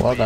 Well done.